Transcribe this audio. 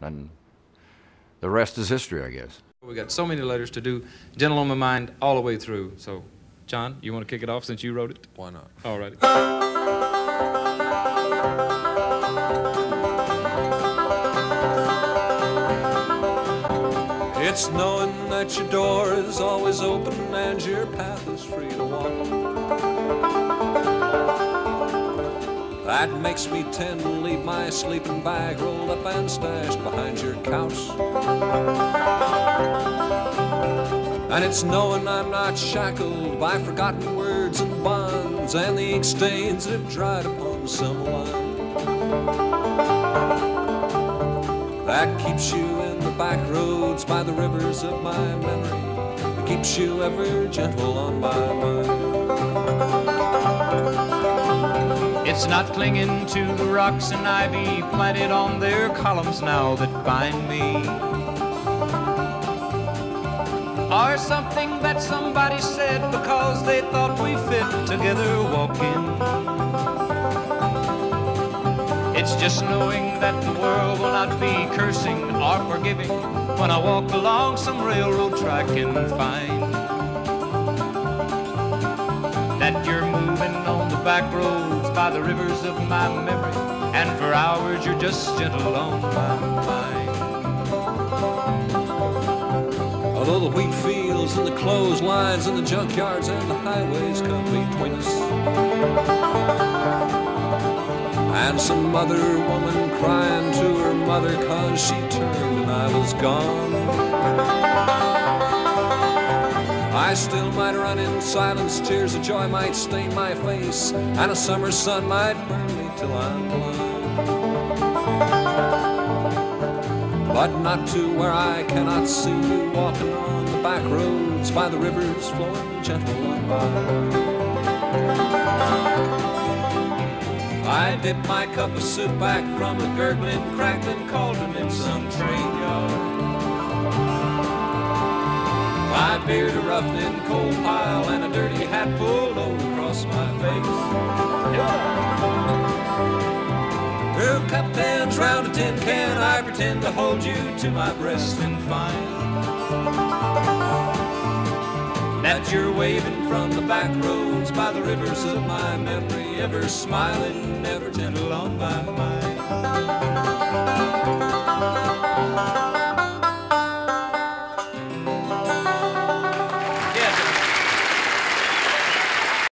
And the rest is history, I guess. We got so many letters to do, Gentle on My Mind, all the way through. So, John, you want to kick it off since you wrote it? Why not? All right. It's knowing that your door is always open and your path is free to walk. That makes me tend to leave my sleeping bag rolled up and stashed behind your couch. And it's knowing I'm not shackled by forgotten words and bonds and the ink stains that have dried upon some line. That keeps you in the back roads by the rivers of my memory. It keeps you ever gentle on my mind. It's not clinging to the rocks and ivy planted on their columns now that bind me. Or something that somebody said because they thought we fit together walking. It's just knowing that the world will not be cursing or forgiving when I walk along some railroad track and find by the rivers of my memory, and for hours you're just gentle on my mind. Although the wheat fields and the clotheslines and the junkyards and the highways come between us. And some other woman crying to her mother cause she turned and I was gone. I still might run in silence, tears of joy might stain my face, and a summer sun might burn me till I'm blind. But not to where I cannot see you walking on the back roads by the rivers flowing gentle on by. I dip my cup of soup back from the gurgling, crackling cauldron in beard a roughed in coal pile and a dirty hat pulled over across my face. Through cup pans round a tin can, I pretend to hold you to my breast and find that you're waving from the back roads by the rivers of my memory, ever smiling, ever gentle on my